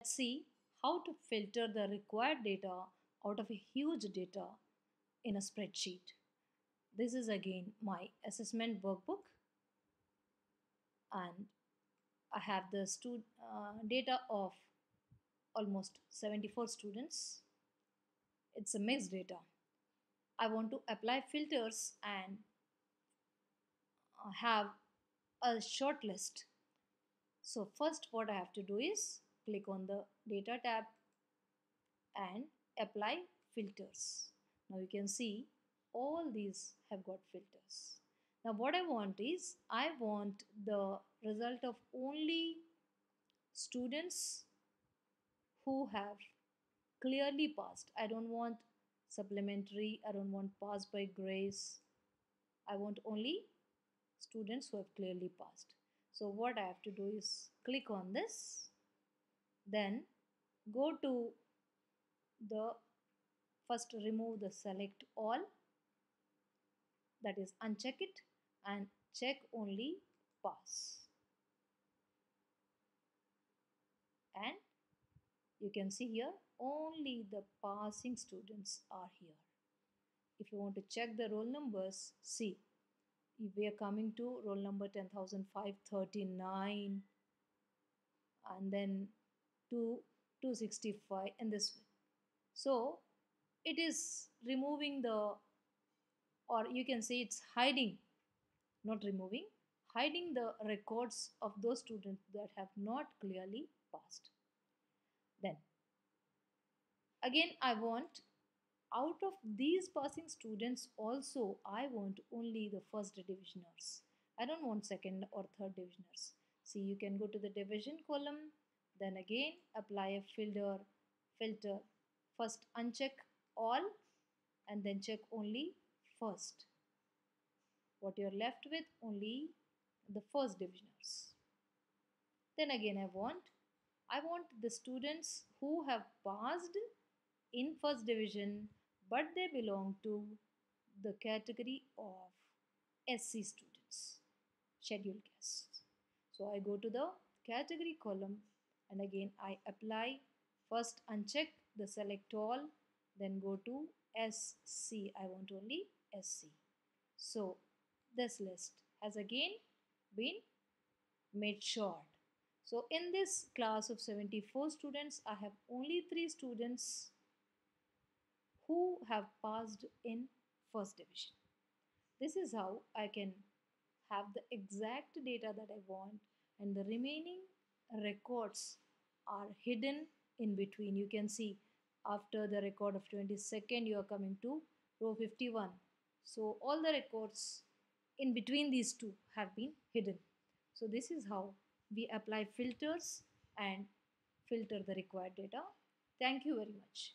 Let's see how to filter the required data out of a huge data in a spreadsheet. This is again my assessment workbook and I have the stud uh, data of almost 74 students. It's a mixed data. I want to apply filters and have a short list. So first what I have to do is click on the data tab and apply filters. Now you can see all these have got filters. Now what I want is I want the result of only students who have clearly passed. I don't want supplementary, I don't want pass by grace. I want only students who have clearly passed. So what I have to do is click on this, then go to the first remove the select all that is uncheck it and check only pass. And you can see here only the passing students are here. If you want to check the roll numbers see if we are coming to roll number 10539 and then to 265 in this way. So it is removing the or you can say it's hiding not removing hiding the records of those students that have not clearly passed. Then again I want out of these passing students also I want only the first divisioners. I don't want second or third divisioners. See you can go to the division column then again apply a filter filter. First uncheck all and then check only first. What you're left with only the first divisioners. Then again I want I want the students who have passed in first division but they belong to the category of SC students. Scheduled castes so I go to the category column and again I apply first uncheck the select all then go to SC I want only SC so this list has again been made short. So in this class of 74 students I have only 3 students who have passed in first division. This is how I can have the exact data that I want and the remaining records are hidden in between. You can see after the record of 22nd you are coming to row 51 so all the records in between these two have been hidden. So this is how we apply filters and filter the required data. Thank you very much